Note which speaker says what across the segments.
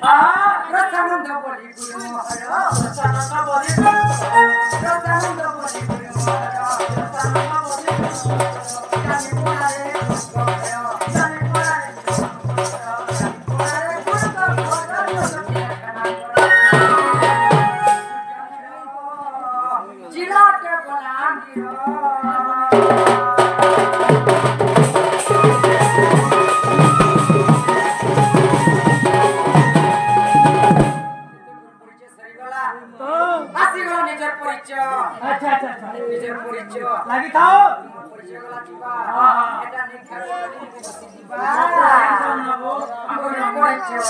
Speaker 1: Rasta
Speaker 2: Nanda Bolivu, Rasta
Speaker 1: Nanda Bolivu,
Speaker 2: Rasta ଝିଅଗଲା ଯିବା ଏଟା ନିଖେଳ ଯିବା
Speaker 1: ଆପଣ
Speaker 2: ଝିଅ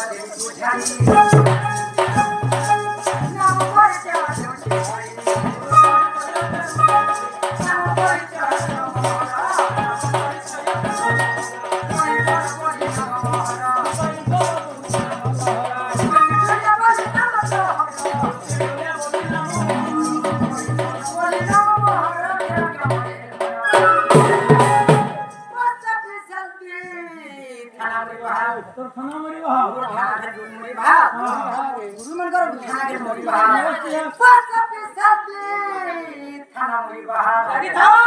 Speaker 2: लगी खाओ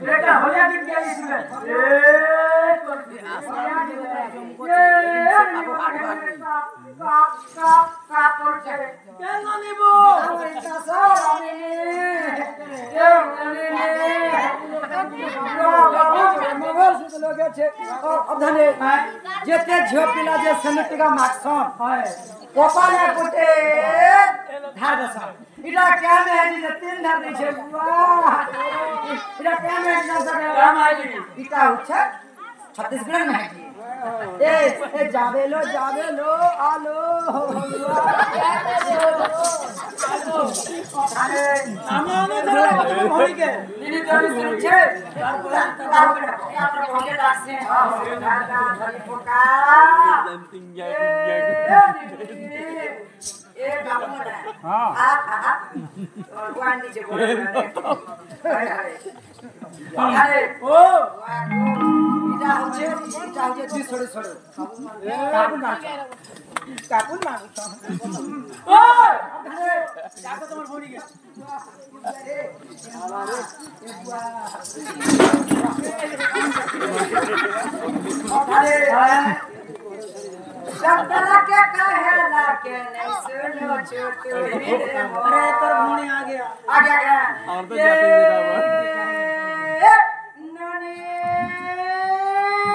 Speaker 1: 내가 허리하는 예, 허리하는 게 কেন নিব
Speaker 2: মোবাইল শুধু লগেছে অবধানে যেতে ঝিও পিলা যে সেমিটিকা মারছন কপালে গোটে ধার দেছন এটা কেন হেডি যে তিন ধার দিছে এটা কেন হেডি না এটা হচ্ছে ছত্তিশগড় না হেডি হ্যাঁ ভগবান নিচে বলে আরে ও। এটা হচ্ছে এটা হচ্ছে দুই ছড়ে ছড়ে কাকুন মাংস কাকুন মাংস
Speaker 1: ও যাকো তোমার হইকে
Speaker 2: আরে সপ্তাহ के कहेला के नहीं सुनो छोटू अरे तोर भूणी
Speaker 1: आ गया
Speaker 2: आ गया क्या और तो
Speaker 1: जाते मेरा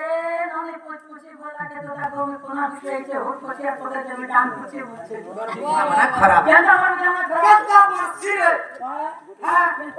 Speaker 1: ಏನ್ ಅವನಿಗೆ ಪೋಚ್ ಪೋಚಿ ಬೋಲಾಕಿದ್ರೆ ಅವನು ಪುನಃ ಸೇರಿಸಿ ಹುಟ್ಟು ಪೋಚಿ ಹಾಕೋದಕ್ಕೆ ಅವನಿಗೆ ಡಾನ್ ಪೋಚಿ ಹೋಗ್ತದೆ ಎಂತ ಅವನಿಗೆ ಖರಾಬ್ ಎಂತ ಅವನಿಗೆ ಖರಾಬ್ ಎಂತ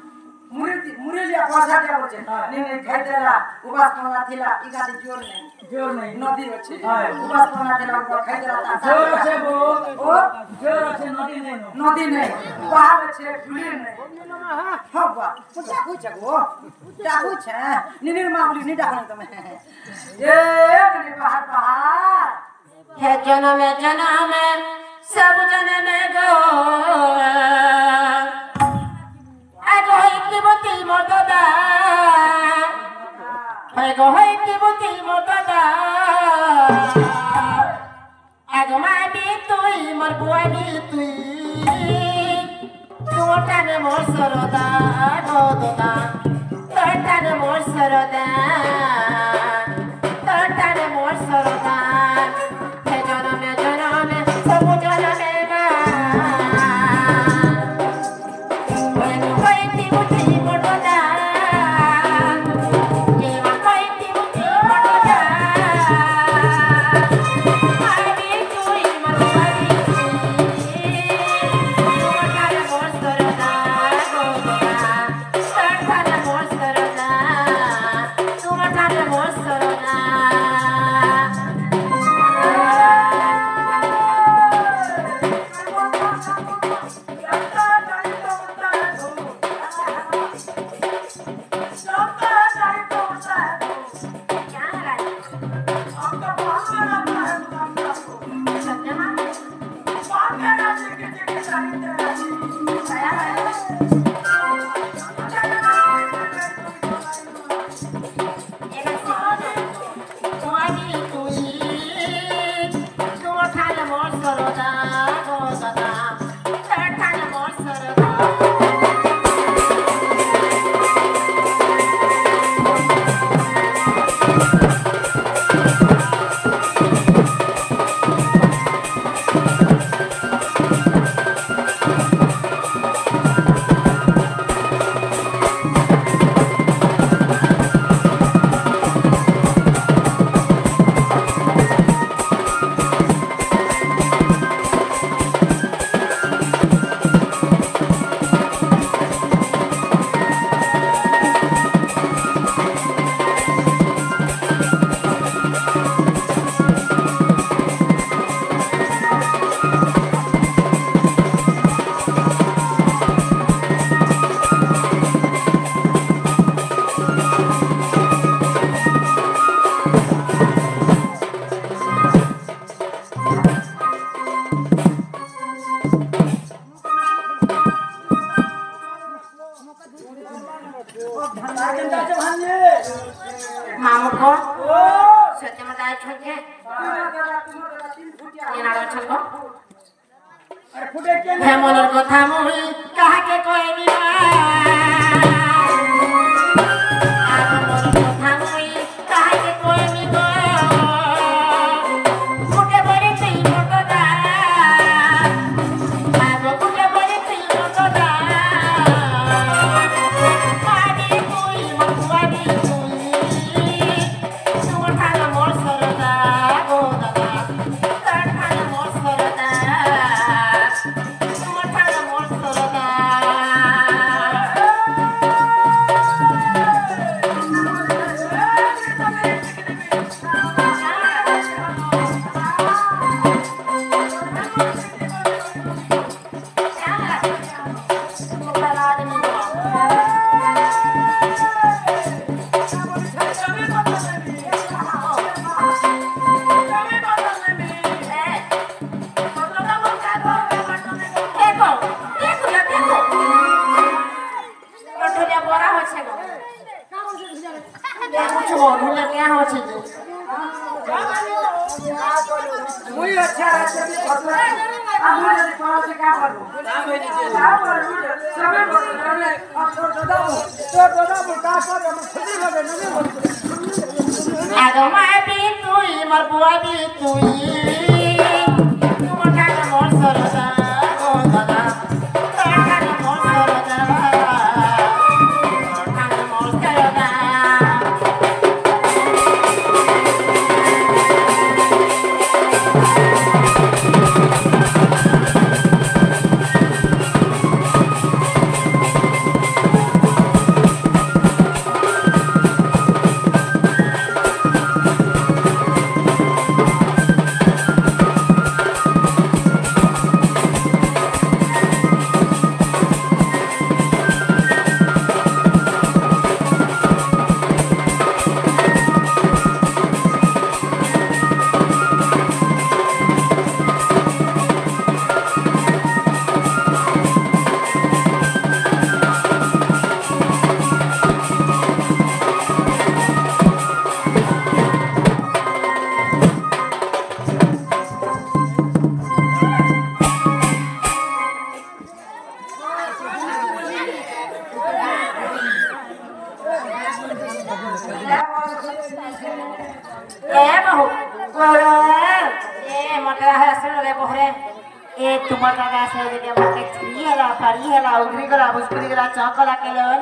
Speaker 2: मुरली मुरली भाषा क्या बोचे नहीं नहीं खाइदेला उपासना थिला इगादे ज़ोर नहीं।
Speaker 1: ज़ोर नहीं।
Speaker 2: नदी अछि हाँ। उपासना थिला उपा खाइदेला ता ज़ोर अछि
Speaker 1: बो ओ? ज़ोर अछि नदी नहीं।
Speaker 2: नदी नहीं। पहाड़ अछि झुले नहीं। हाँ बा पूछा पूछा गो। क्या पूछ। है निनिर मामली नहीं डाकने तुम ए नहीं पहाड़ पहाड़
Speaker 3: है जन्म जन्म सब जन्म गो হইতিবতি মর্যাদা হয়ে হ্যাঁ গো হইতিবতি মর্যাদা আগমাবি তুই, মোর বুয়াবি তুই। তোর টানে মোর সরদা গো দাদা। তোর টানে মোর সরদা। তোর টানে মোর সরদা। কথা মুই কাহাকে কইবি না? আর Agama bi tui, marbua bi tui.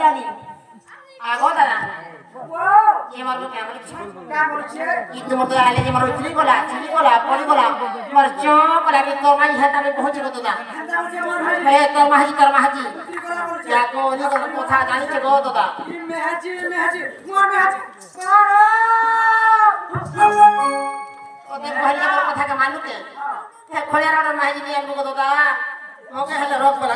Speaker 4: জানি।
Speaker 3: আগো দাদা এ মারবো কেমন ইচ্ছা
Speaker 2: কা করছে
Speaker 3: ই তোমার তো আলে যে মার উগরি গলা ছুরি গলা পড়ি গলা মার চকলা কে তোর পৌঁছে গো দাদা।
Speaker 2: এটা হচ্ছে আমার ভাই
Speaker 3: এ তোর মাহাজি।
Speaker 2: তোর করছে যা কো নি তোর কথা জানিছে
Speaker 3: গো দাদা।
Speaker 2: মেহাজি মেহাজি মোর মেহাজি কর।
Speaker 3: ওদের কহিলে আমার কথাকে মানুকে হে খলিয়ার অর্ডার নিয়ে আনব গো দাদা। মোকে হেলে রোগ বলা।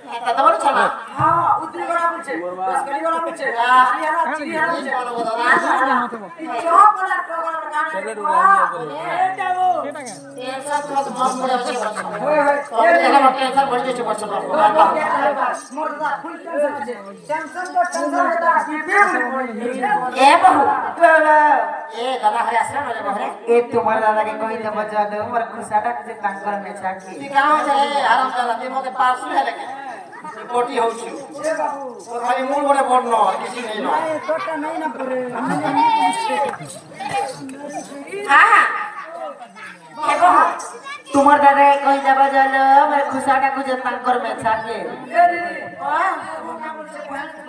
Speaker 3: এত বড় ছানা
Speaker 2: হ্যাঁ উদ্দিন বড় বলছে গলি বড় বলছে চিহারা চিহারা
Speaker 3: বলছে
Speaker 2: চকলা চকলা গানে
Speaker 1: এটা ও
Speaker 3: কিছু
Speaker 4: কাজ করনে চাকি কি
Speaker 3: আরাম ಕೋಟಿ ಹೌದು ಖಾಲಿ ಮೂರು ಬಡೆ ಬಣ್ಣ ಇಸಿ ನೀನ
Speaker 2: ತೋಟ ನೈನ ಪುರೆ
Speaker 3: ಹಾ देखो
Speaker 4: तुम्हार दादा कहीं जाबा जालो मेरे खुशाटा को जतन कर में साथे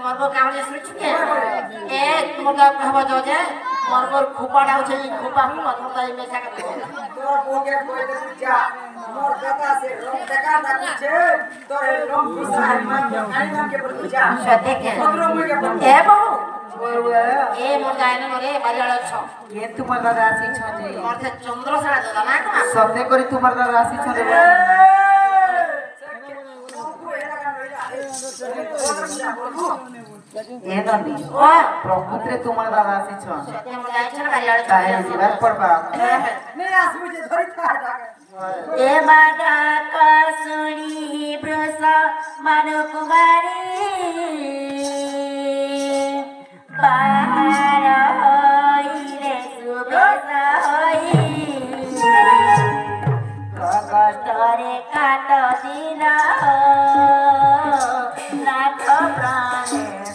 Speaker 3: और वो काम से सुन चुके एक तुम्हारा कहवा जाओ जाए মোর খোপাটা খুপাটা আছে এই খোপা খুপা কথা এই মেশা করে
Speaker 2: তোর বউকে কইতে যা মোর কথা আছে রং দেখা ডাকছে তোর রং খুশাই মান আই নামকে বলতে যা
Speaker 3: সত্যি কে
Speaker 2: ভদ্র
Speaker 3: এ
Speaker 4: দাদা
Speaker 3: না
Speaker 4: করে তোমার দাদা আসিছ ಏನಂದಿ ಪ್ರಭುತ್ರೆ ತುಮ ದಾದಾ ಸಿ ಛ
Speaker 3: ಕಾಹೆ ಸಿವರ್
Speaker 4: ಪಡ್ಬಾ
Speaker 2: ಮೇ ಆಸ್ ಮುಜೆ ಧರಿ ಕಾಡಾ
Speaker 4: ए बाधा का सुनी ब्रुसा मनु कुमारी बाहर होई रे सुबेसा होई कष्ट रे काट दिन हो लाख प्राण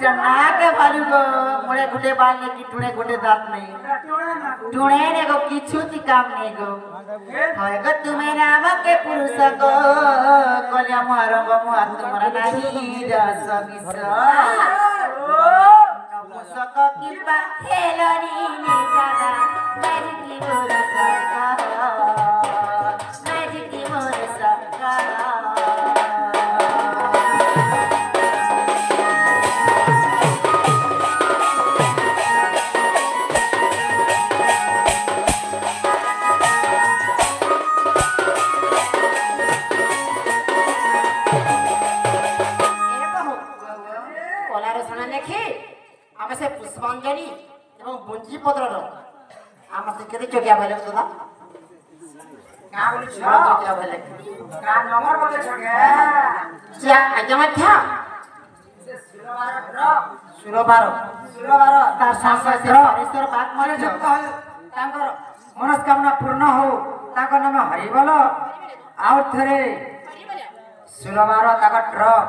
Speaker 1: जन्नात
Speaker 4: वाली को मुड़े घुटे बाल ने की टुणे घुटे दांत नहीं। टुणे ने को किछु थी काम नहीं को होय गो, तुम्हें नाम के पुरुष को कोल्या मोहरम मुआ तुम्हारा नहीं रस विष नपुसक की पा हेलनी ने दादा मेरी पुरुष का
Speaker 3: तो क्या बोले सुना
Speaker 2: का बोले सुना तो
Speaker 3: क्या बोले
Speaker 2: का नंबर बोले छोगे
Speaker 3: क्या जमा था ষোলো বার
Speaker 2: ষোলো বার
Speaker 4: তার সংসার ঈশ্বর বাদ মনে যুক্ত
Speaker 2: হল তাঙ্কর মনস্কামনা পূর্ণ হো তাঙ্কর নাম হরি বল আউ থরে
Speaker 4: ষোলো বার তাঙ্কর ট্রক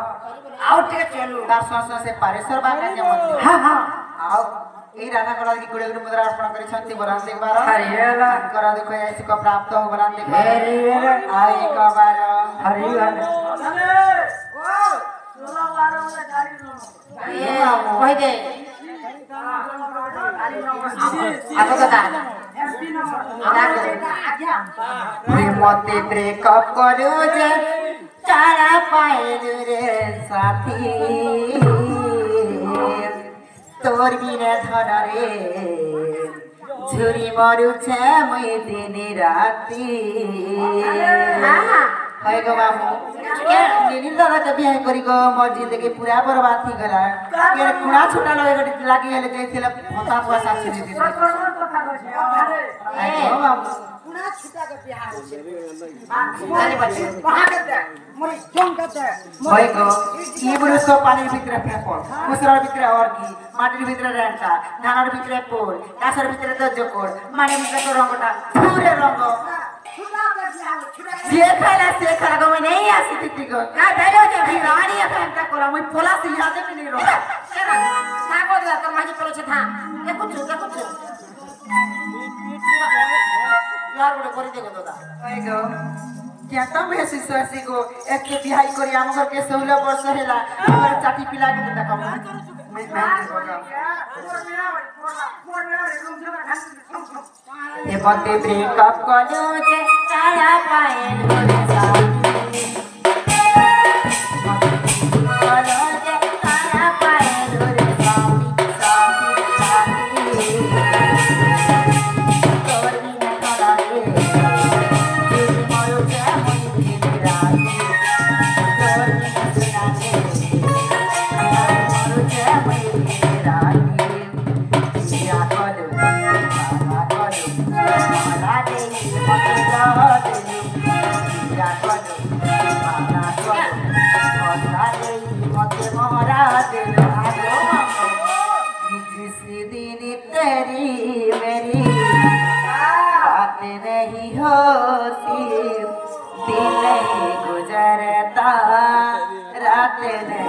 Speaker 2: আউ টিকে চলু
Speaker 4: তার সংসার সে পারেশ্বর বাদ হ্যাঁ
Speaker 2: হ্যাঁ
Speaker 4: আউ এই ରାଧା କଳା କି କୋଡ଼ିଏ ମୁଦ୍ରା ଅର୍ପଣ କରିଛନ୍ତି ବଲାନ ଦେଖିବାର ତାଙ୍କର ଦୁଃଖ ଐଶିକ ପ୍ରାପ୍ତ ହଉ ବଲାନ ଦେଖିବାର ଆଉ ଏକ ବାର କହିଦେ ମତେ ବ୍ରେକଅପ୍ କରୁ ଯେ ତାରା ପାଇଲୁ ରେ ସାଥୀ তারা বিনে ধরে ঝুরি মরুছে মুই দিন রাতি गएको दादाको बिहा गरेको म जिन्दगी पुरा बर्बाद थिइगला के कुडा छुटा लगेको लागिहाले चाहिँ त्यसलाई फसा फसा छिरी दिन्छ
Speaker 2: कुडा छुटाको बिहा भएको ये बोलो
Speaker 4: सब पानी भित्र फेंको मुसरा भित्र और की माटी भित्र रंटा धानर भित्र पोल कासर भित्र तो जोकोर माने भित्र तो रंगटा पूरे रंगो जेखला सेखला को मैं नहीं आ सकती थी को का भेलो जे बीमारी है फैन तक करा मैं पोला से याद में नहीं रहा
Speaker 3: सेरा का को दिया कर माजी पोलो से था ये कुछ ये कुछ यार बोले कर दे को दादा
Speaker 4: आई गो क्या तम है सिससी को एक के बिहाई करी 16 वर्ष हेला हमर चाटी पिला के देखम भक्ति ब्रेक अप करू जे तारा पायल बोले साथी भक्ति करू। दिल दिन तेरी मेरी
Speaker 2: बात
Speaker 4: नहीं होती दिन नहीं गुजरता रात नहीं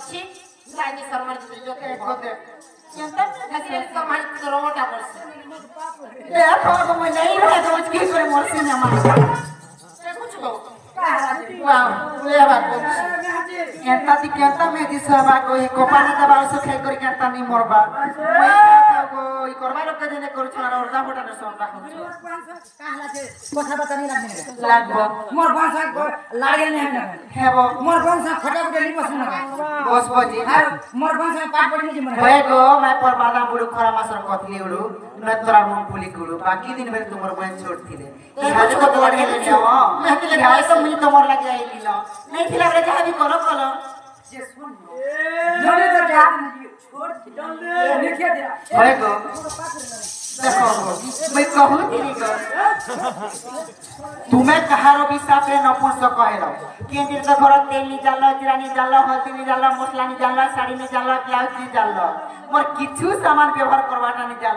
Speaker 3: করছি সাইনি শর্মার স্ত্রীকে
Speaker 4: খোঁজে
Speaker 3: চিন্তা? খাতিরে সমাজ রোটা করছে
Speaker 2: দেখো
Speaker 4: তুমি নেই রহে তো কি এন্তাদি কেন্তা মে দিছে আবার ওই কোপানি দেবার সে খাই করে কেন্তা নি মরবা ওই কাকা ওই করবা লোকে জেনে করছ আর অর্ধা ফোটানে সব রাখছ
Speaker 2: কাহলা যে কথা বাতা নি লাগবে
Speaker 4: লাগব
Speaker 2: মোর বংশা লাগে নে না
Speaker 4: হেব
Speaker 2: মোর বংশা খটা গুটে নি বসন না
Speaker 4: বস বজি আর
Speaker 2: মোর বংশা পাট পড়ি নি মনে হয়
Speaker 4: গো মাই পর বাদাম বুড়ু খরা মাসর কথলি উড়ু ಉನ್ನತರ ಮುಂಪುಲಿಗಳು ಬಾಕಿ ದಿನ ಮೇಲೆ ತುಮರ ಮನೆ ಚೋಡ್ತಿದೆ ಈ ಹಜ ಕೊ ಬೋರ್ಡ್ ಹೇಳಿದ್ಯೋ ಮಹತಿಲ ಗಾಯ ಕೊ ಮುನಿ ತುಮರ ಲಗ ಜಾಯಿಲಿಲ್ಲ ನೈ ತಿಲ ಅವರ ಜಹ ಬಿ ಕೊರ ಕೊಲ
Speaker 2: जे सुन लो
Speaker 1: नरे तो क्या
Speaker 2: छोड़ डाल ले लिख दिया भाई को
Speaker 4: मैं कहूँ तुम्हें कहारो विश्वास नपुंसक कहल कि घर तेल नहीं जान जीरा नहीं जान हल्दी नहीं जान मसला नहीं जान शाड़ी नहीं जान ब्लाउज नहीं जान मोर किछु सामान व्यवहार करवाटा नहीं जान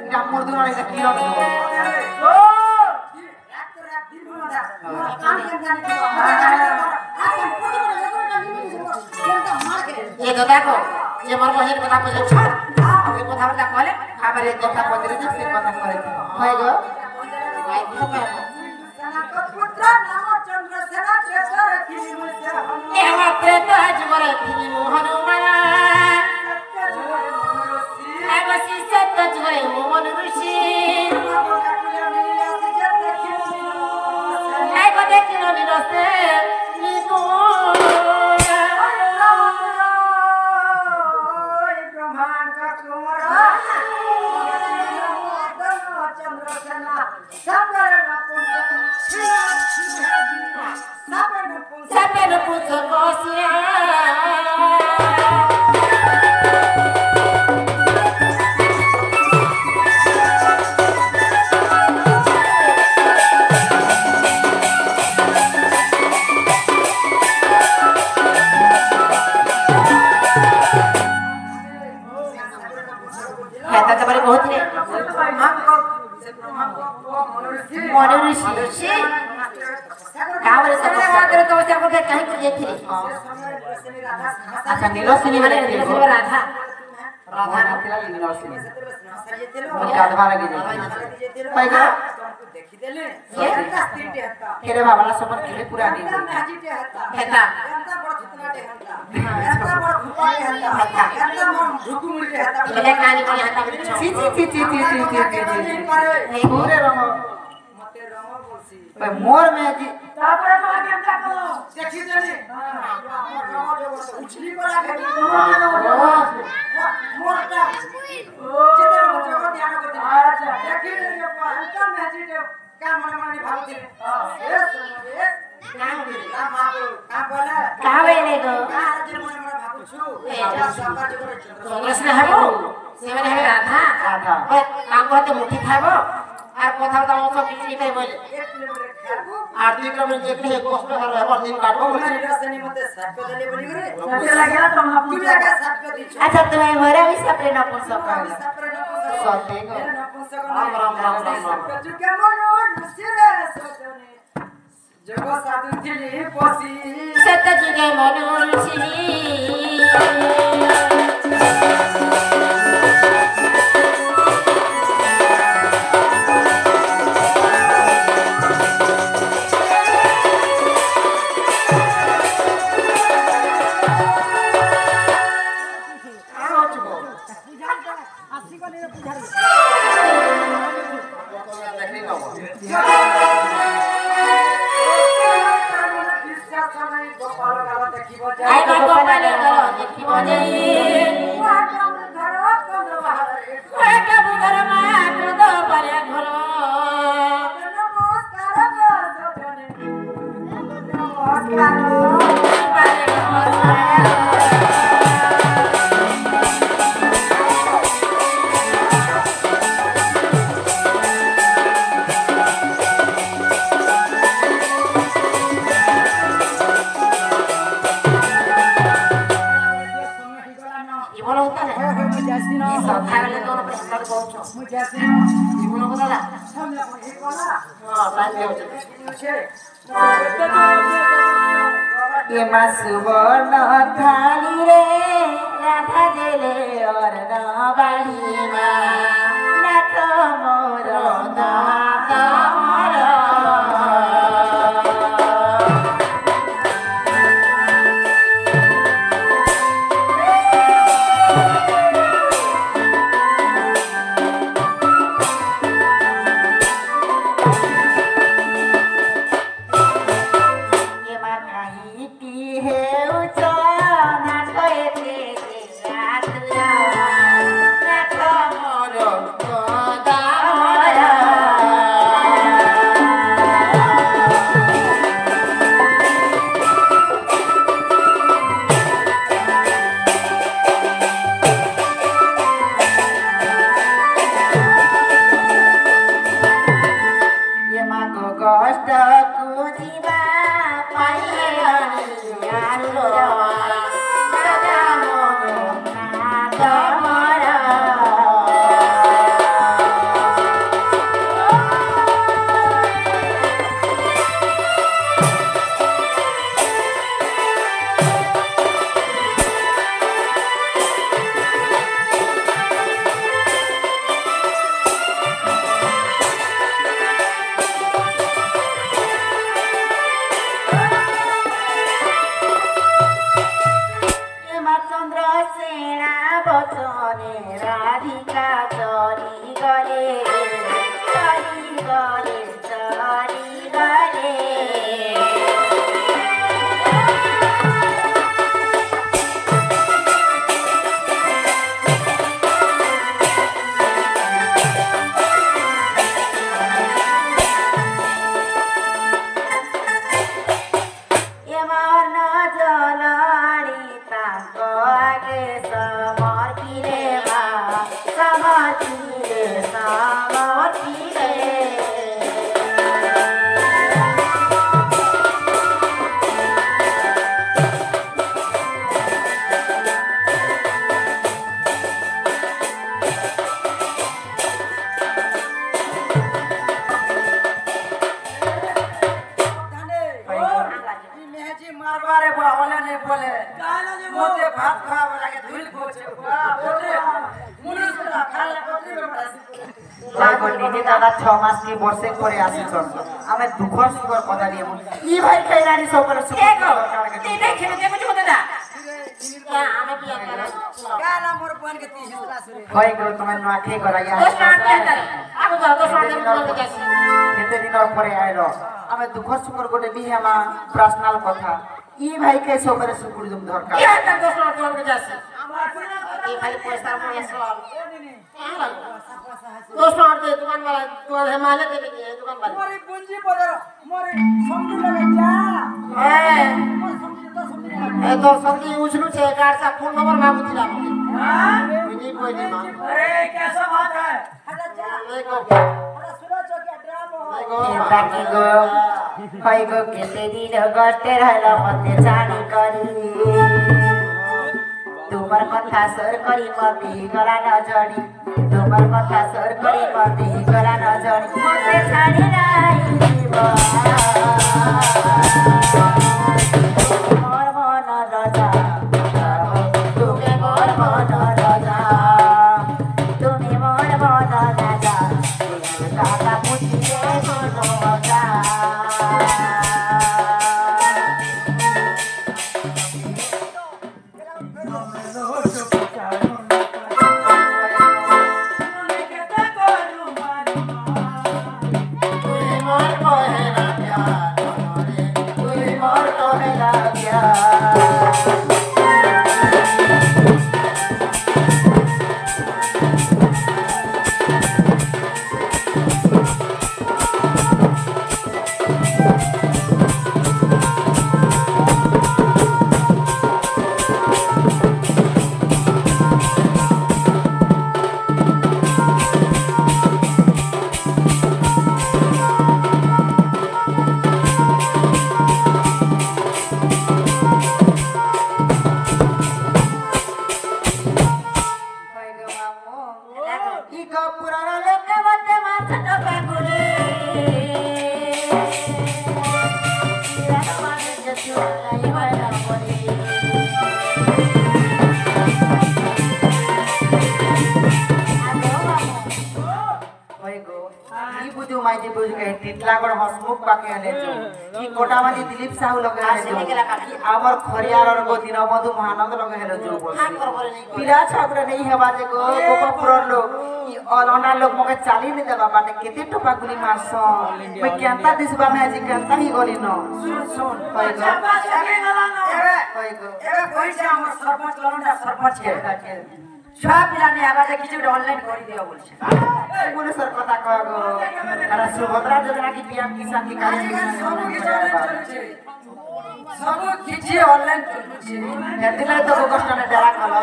Speaker 4: র্যাপ করে দেবো এটা কি হবে?
Speaker 3: ये तो देखो ये मर बहन बता पे जो छा ये কথা বলা বলে, আবার এই কথা
Speaker 4: বলে দিছে
Speaker 3: 나갈 수 있었다 주여 영원한 울신 내가 대기는 이었세 미도
Speaker 2: Sapere puzza
Speaker 3: così
Speaker 2: ମନେ ଋଷି ସେ କାମରେ ମାତ୍ର
Speaker 3: ତମସ୍ୟା ପକ୍ଷେ କାହିଁକି ଯାଇଥିଲି
Speaker 2: ଆଚ୍ଛା ନୀଳସିନୀ ମାନେ ନୀଳସିନୀ ରାଧା
Speaker 3: ରାଧା ନଥିଲା
Speaker 4: ନୀଳସିନୀ ଗାଧବା ଲାଗି
Speaker 2: ଯାଇଥିଲା ଦେଖିଦେଲେ
Speaker 4: କେରେ ବାବାଲା ସମର କେବେ ପୁରା ନେଇ
Speaker 2: ହେତା
Speaker 3: पूरे
Speaker 4: रंग भाई मोर में कि
Speaker 1: तापर के केंद्र को
Speaker 2: देखिए जने तो उछली पर आके मोर का चित्र
Speaker 1: बच्चों को
Speaker 2: ध्यान करते अच्छा देखिए ये अंतर मैजिक क्या मन मन भावते हैं। यस
Speaker 3: क्या बोले
Speaker 2: क्या बोले क्या
Speaker 4: बोले तो?
Speaker 2: आज मन मन कांग्रेस ने
Speaker 3: है वो है राधा
Speaker 4: राधा
Speaker 3: नाम को तो मुठी खाबो আর কথা দাম সব বিক্রি করে বলে আর দুই গ্রামে যে কোনো কষ্ট হবে এবার দিন কাটবো
Speaker 2: শ্রেণী মতে সাতটা দিলে বলি করে লাগে
Speaker 1: না তোমরা পুজো লাগে
Speaker 2: সাতটা দিছো আচ্ছা
Speaker 4: তুমি মরা আমি সাপরে না পুষো
Speaker 2: সত্যি রাম রাম রাম রাম জগ সাধু ছিলি পশি
Speaker 3: সত্য যুগে মনুষ্যী
Speaker 4: যে বর্ষে করে আসিছন ଆମେ ଦୁଃଖ ସୁଖର କଥା ନିଏ ଇ ଭାଇ ଖାଇଲାଣି ସବୁବେଳେ ସୁଖ ଏଇଟା ଖେଳ
Speaker 3: ଦେବ ଯେ ମୋତେ ନା
Speaker 4: କେତେ ଦିନ ପରେ ଆଇଲ ଆମେ ଦୁଃଖ ସୁଖର ଗୋଟେ ବି ହେମା ପର୍ସନାଲ କଥା इ भाई के सोकरे सुकुड़ जम धर का ये
Speaker 3: त दोस्त और ज़ोर के जासी।
Speaker 1: ए भाई पैसा में
Speaker 3: यसला
Speaker 2: दोस्त
Speaker 3: और दे दुकान वाला दुकान है माले दे दे दुकान वाला।
Speaker 2: मोरे पूंजी पदर मोरे समझ लगे जा
Speaker 3: ए
Speaker 2: ए
Speaker 3: तो समझी उछलू छे कार सा फ़ोन नंबर मांगू छी राम
Speaker 1: हाँ?
Speaker 3: नहीं कोई नहीं मांग।
Speaker 1: अरे कैसा बात है?
Speaker 2: हटा जा देखो हटा सूरज चौक के ड्रामा
Speaker 3: देखो
Speaker 4: फाइब के दिन गष्ट रहला मते जानी करी दुपरमा थासर करी म ती कला न जडी दुपरमा थासर करी म ती न जडी मते छाडी राई देवआ ପାଖେ ଆଣିଛୁ କି କୋଟାବାଲି ଦିଲୀପ ସାହୁ ଲଗେ କି ଆମର ଖରିଆର ରୋଗ ଦୀନବନ୍ଧୁ ମହାନନ୍ଦ ଲଗେ ହେଲେ ଯୋଉ
Speaker 3: ପିଲା
Speaker 4: ଛୁଆଗୁଡ଼ା ନେଇ ହେବା ଯେ ଗୋପପୁର ଲୋକ କି ଅଲଣ୍ଡା ଲୋକ ମକେ ଚାଲି ନି ଦେବା ମାନେ କେତେ ଟପା ଗୁଲି ମାରସ ମୁଇଁ କେନ୍ତା ଦିଶବା ମୁଇଁ ଆଜି କେନ୍ତା ହିଁ ଗଲି ନ ଶୁଣ
Speaker 1: ଶୁଣ
Speaker 4: କହିଗୋ
Speaker 2: ଏବେ ପଇସା ଆମର ସରପଞ୍ଚ ଲଣ୍ଡା
Speaker 4: ସରପଞ୍ଚ
Speaker 2: সব জানি আমাদের কিছু অনলাইন করে দিও বলছে।
Speaker 4: এগুলো স্যার কথা কয় গো।
Speaker 1: সুভদ্রা
Speaker 4: যোজনা কি পিএম কিষান কি কাজ সব
Speaker 2: ସବୁ କିଛି ଅନଲାଇନ୍ ଚଲୁଛି
Speaker 1: ହେଥିଲାଗି ତ ଲୋକ ଷ୍ଟନେ ଡେରା କଲ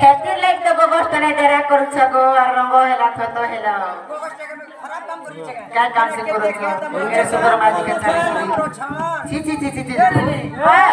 Speaker 4: ହେଥିଲାଗି ତ ଗୋ ଷ୍ଟନେ ଡେରା କରୁଛ ଗୋ ଆର ରଙ୍ଗ ହେଲା ଖତ ହେଲା
Speaker 2: क्या काम से करो मेरे सुपर माजी के साथ
Speaker 4: ची ची ची ची ची
Speaker 3: हां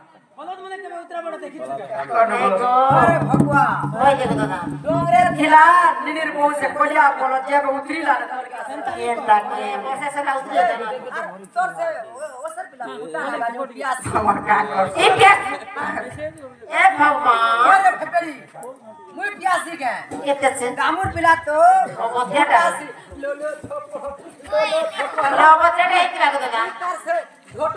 Speaker 1: उतरा बड़ा देखी
Speaker 4: अरे
Speaker 2: भगवा
Speaker 3: ओए के दादा
Speaker 2: डोंगरे खेला निनिर बहु से कोलिया बोलो जे उतरी ला
Speaker 1: ये
Speaker 4: ताके
Speaker 3: ऐसे से ना उतरी जाना
Speaker 2: तोर से ओ सर पिला उठा लगा जो बिया सवा
Speaker 4: का कर ए क्या
Speaker 3: ए भगवा
Speaker 2: अरे भटड़ी मुई प्यासी के
Speaker 3: केते से
Speaker 2: गामुर पिला तो ओ क्या लो लो थप लो लो थप लो
Speaker 3: बतरे नहीं लगा
Speaker 2: दादा Yeah,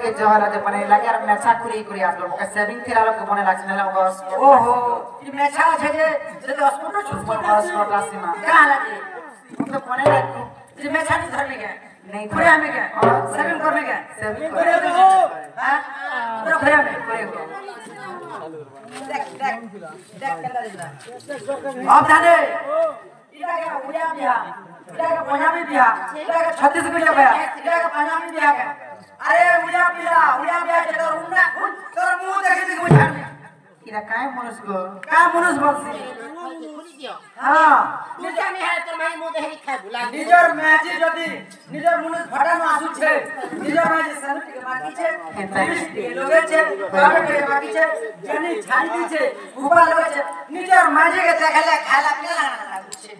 Speaker 4: ই কলিয়া টিকে জহরা যে বনে লাগে আর মেছা কুরি কুরি আসলো ওকে সেভিং থিরা লোক মনে লাগছে না ওকে ओहो
Speaker 2: ई मेछा छे जे जे दस फुट छु
Speaker 4: হসপিটাল আসিমা
Speaker 2: काला जे
Speaker 4: তো মনে রাখো
Speaker 2: जे मेछा नहीं धरने के
Speaker 4: नहीं खुरे हमें के हाँ, सेविंग करने
Speaker 2: के
Speaker 4: सेविंग खुरे करे।
Speaker 2: हां पूरा खुरे हमें
Speaker 4: করে গো
Speaker 2: देख देख देख कंदा दिला अब जाने इला के उड़िया बिया इला के पंजाबी बिया इला के छत्तीसगढ़ी बिया इला के पंजाबी बिया के अरे उड्या पिला उड्या पियाचे तर उड्या तर मू देखी दिगू छान
Speaker 4: किरा काय म्हणूस गो
Speaker 2: काय म्हणूस बससी हां
Speaker 3: निजा निहाय तर माई मू देखी खाय भुला निजर
Speaker 2: मैची जदी निजर मनुस फटानो आसु छे निजर मैची सनटी के बाकी छे हेताई लोगे छे कामे के बाकी छे जनी छाई दी छे ऊपर लोगे छे निजर मैची के देखले खाला पिला लागु छे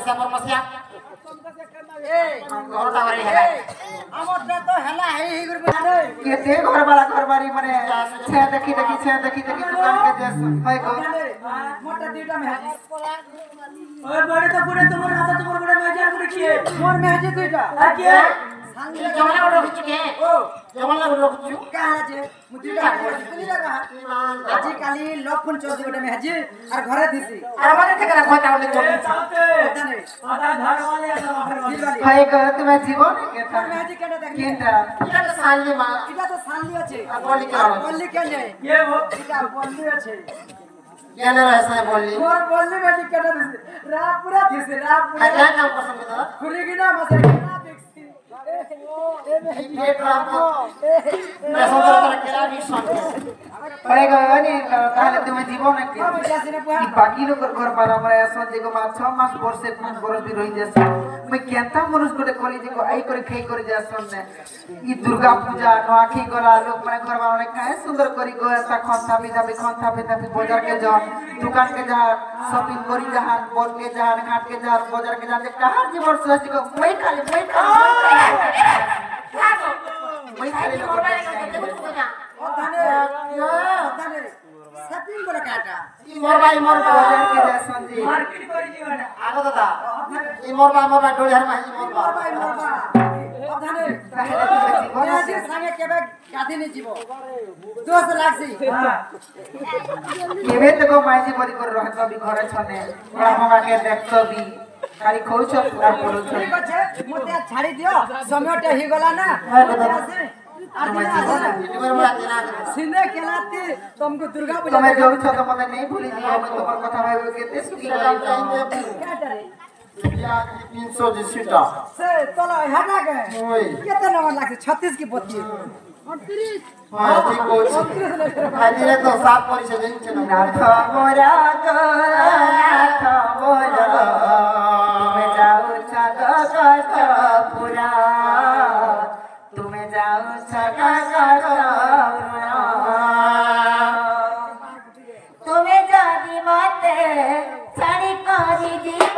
Speaker 3: বসে
Speaker 2: রে
Speaker 4: কেতে ঘর বালা ঘর বাড়ি মানে ছে দেখি দেখি ছে দেখি দেখি দোকান কে দেস হয় গো।
Speaker 2: মোটা দুইটা মেহাজি
Speaker 1: ওই বড়ে তো পুরে তোমার হাতে তোমার বড়ে কি
Speaker 2: মোর মেহাজি দুইটা
Speaker 1: আর কি?
Speaker 2: जमाने को रोक
Speaker 3: चुके हैं जमाने को रोक चुके
Speaker 2: कहाँ जे मुझे क्या बोलती है
Speaker 3: कहाँ आज
Speaker 2: काली लोग कौन चोरी बटे में हजी और घरे दिसी और
Speaker 3: हमारे तक रखो चावल चोरी
Speaker 1: पता
Speaker 2: नहीं
Speaker 1: पता घर वाले ऐसा वाले
Speaker 4: भाई कहो तो मैं जीवन के था मैं
Speaker 2: हजी क्या देखी किंता
Speaker 3: इधर तो साली माँ
Speaker 2: इधर तो साली अच्छे
Speaker 3: बोली क्या बोली
Speaker 2: क्या जाए
Speaker 1: ये वो
Speaker 2: इधर बोली अच्छे
Speaker 3: क्या ना ऐसा बोली
Speaker 2: और बोली मैं टिकट रा पूरा दिस रा पूरा क्या
Speaker 3: काम पसंद है
Speaker 2: खुरी की ना मसाला
Speaker 4: पड़ेगा यानी कहले तुम जीवन के बाकी लोग कर पारा हमरा सोचे को मास वर्ष रही ମୁଇଁ କେନ୍ତା ମନୁଷ ଗୋଟେ କଲି ଯେ ଆଇ କରି ଖାଇ କରି ଯାଏସନ୍ ନେ ଇ ଦୁର୍ଗା ପୂଜା ନୂଆଖାଇ ଗଲା ଲୋକମାନେ ଘରବା ମାନେ କାଏ ସୁନ୍ଦର କରି ଗଏତା ଖନ୍ଥା ବିଧାବି ଖନ୍ଥା ବିଧାବି ବଜାରକେ ଯା ଦୋକାନକେ ଯା ସପିଂ କରି ଯାହା ବନକେ ଯା ଘାଟକେ ଯା ବଜାରକେ ଯା ଯେ କାହାର ଜୀବନ ସୃଷ୍ଟି କ ମୁଇଁ ଖାଲି ମୁଇଁ
Speaker 3: ମୁଇଁ ଖାଲି ମୁଇଁ
Speaker 2: ଖାଲି সেটিং করে কাটা।
Speaker 3: ই মরবা ই মরবা? হ্যাঁ।
Speaker 1: মার্কেট করে দিও না
Speaker 3: আগো দাদা ই মরবা মরবা ডোলি হারবা ই মরবা। মরবা ই মরবা।
Speaker 2: সামনে কেবে গাধি নি জীব দোষ লাগছি।
Speaker 4: কেবে তো
Speaker 2: ছাড়ি দিও। সময়টা হই গলা না। আর দিন আছে না
Speaker 3: मोर भाई देना
Speaker 2: সিনে কেলাতে তুমকো দুর্গা পূজা তুমি যাউছ তো
Speaker 4: মনে নেই ভুলি দিও আমি তোমার কথা ভাবে কেতে সুখী
Speaker 2: কাটারে
Speaker 3: तीन सौ जीटा
Speaker 2: সে তোলা হাটা গে
Speaker 3: ওই।
Speaker 2: কত নম্বর লাগছে 36 কি 32
Speaker 3: हाँ ठीक हो 38
Speaker 2: লেখা आज रे तो
Speaker 3: साफ परिचय देंगे ना নাথ
Speaker 4: মোরা গো নাথ মোরা তুমি যাউছ গো কষ্ট পুরা তুমি যাউছ গো কষ্ট পুরা তুমি যদি মতে ছাড়ি করি দিব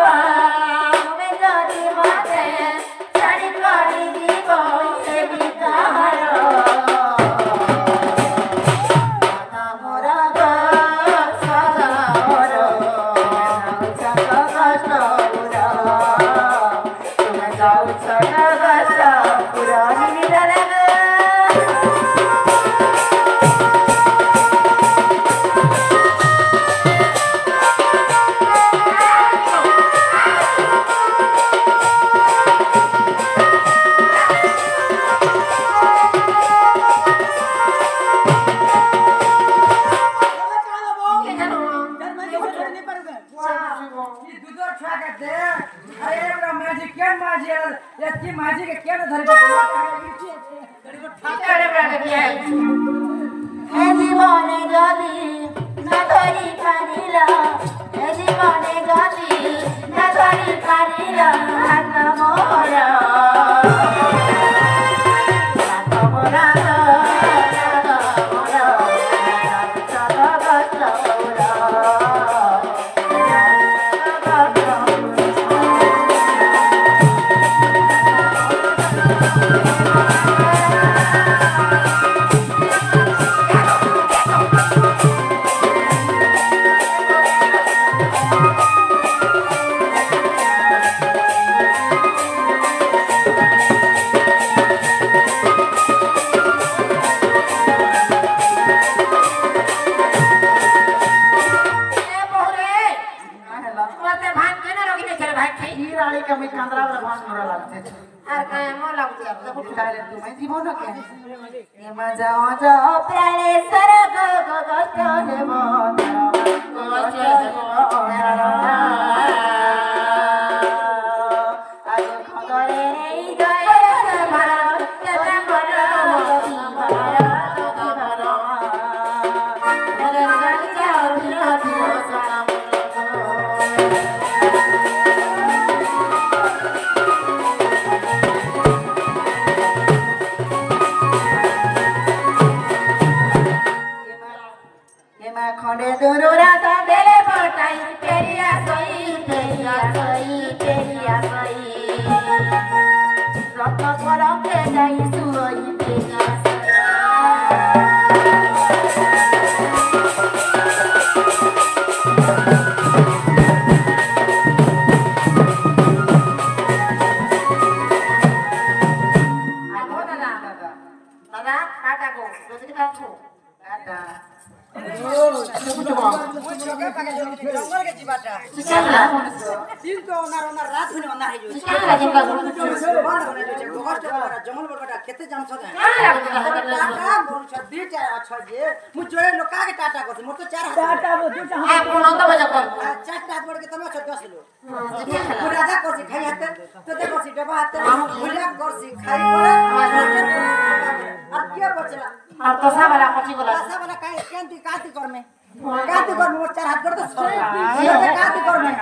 Speaker 3: কাতি করমে
Speaker 2: মোর চার হাত করে তো তোতে কাতি করমে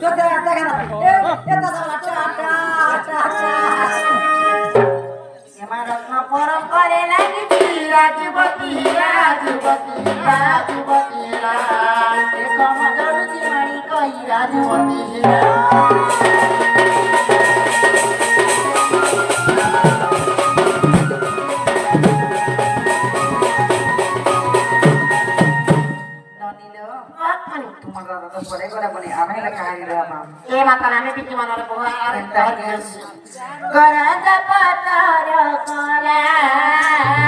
Speaker 2: তোতে দেখে না। এ এ দাদা আটা আটা আটা
Speaker 4: এমা রত্ন পরম করে Boleh kau dah boleh. Amin dah kahani dah mam.
Speaker 3: Eh mata nami piti mana dah boleh. Entah yes.
Speaker 4: Kau dah dapat tarik kau lah.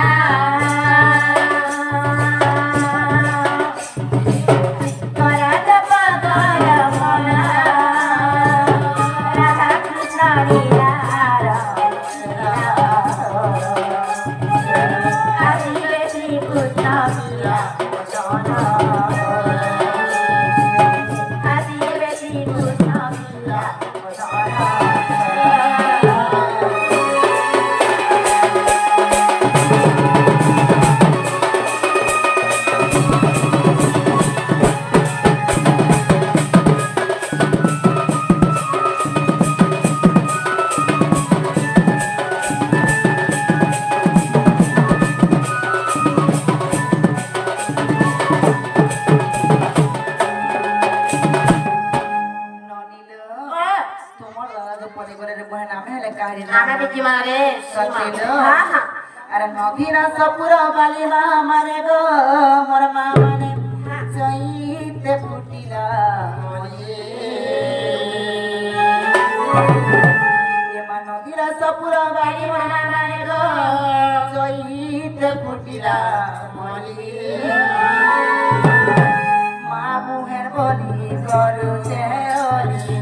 Speaker 3: सकिन
Speaker 4: अरे नभिन सपुर बालीमा मारेको मरमा माने चैते फुटिला नदीर सपुर बालीमा मारेको चैते फुटिला মা মুহের বলি করুছে অলি